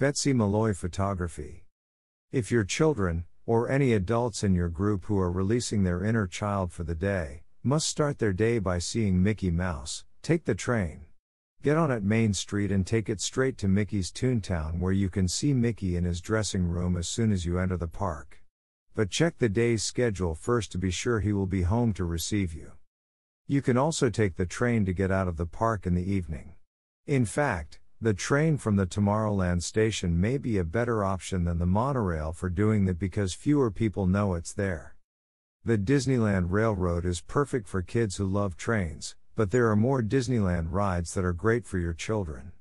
Betsy Malloy Photography. If your children, or any adults in your group who are releasing their inner child for the day, must start their day by seeing Mickey Mouse, take the train. Get on at Main Street and take it straight to Mickey's Toontown where you can see Mickey in his dressing room as soon as you enter the park. But check the day's schedule first to be sure he will be home to receive you. You can also take the train to get out of the park in the evening. In fact, the train from the Tomorrowland station may be a better option than the monorail for doing that because fewer people know it's there. The Disneyland Railroad is perfect for kids who love trains, but there are more Disneyland rides that are great for your children.